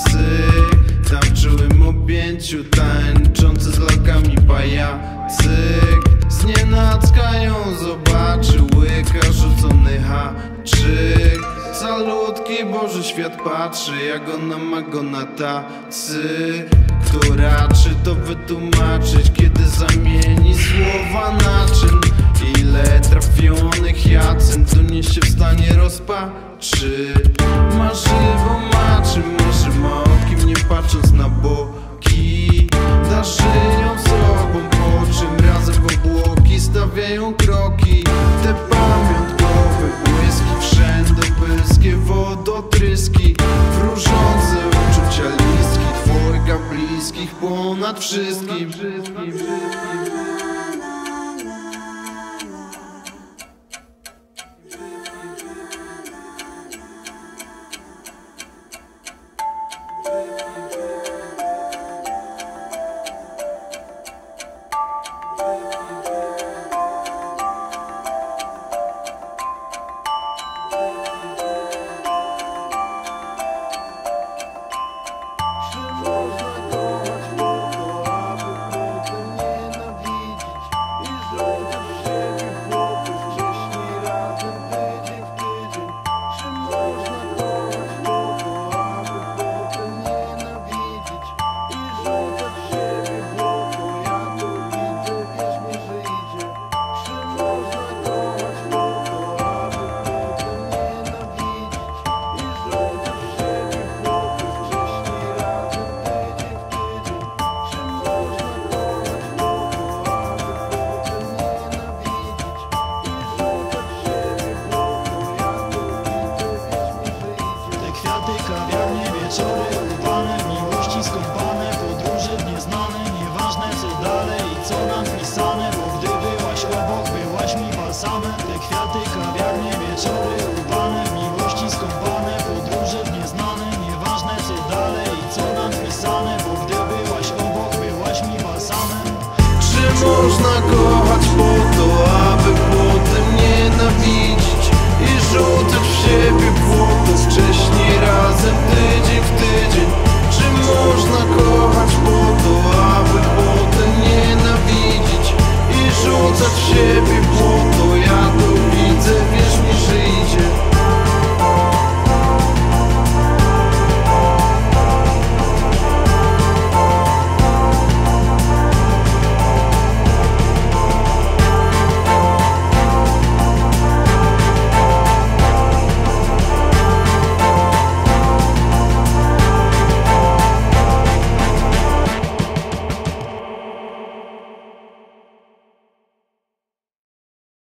tacy Tam w czułym objęciu tańczący z lalkami pajacyk Znienackają, zobaczy łyka rzucony haczyk. Salutki, Boży świat patrzy Jak ona ma go na tacy. Która czy to wytłumaczyć Kiedy zamieni słowa na czyn? Ile trafionych jacynt Tu nie się w stanie rozpaczy Marzywo maczy, marzy ma Nie patrząc na boki. Darzyją sobą Po czym razem w obłoki Stawiają kroki. Te pamiątkowe błyski Wszędzie byskie wodotryski. Wróżące uczucia listki Dwojga bliskich ponad wszystkim miłości skąpane Podróże w nieznane Nieważne co dalej co nam pisane Bo obok, byłaś mi balsamem. Te kwiaty, kawiarnie, miłości skąpane Podróże w nieznane Nieważne co dalej co nam pisane Bo obok, byłaś mi balsamem. Czy można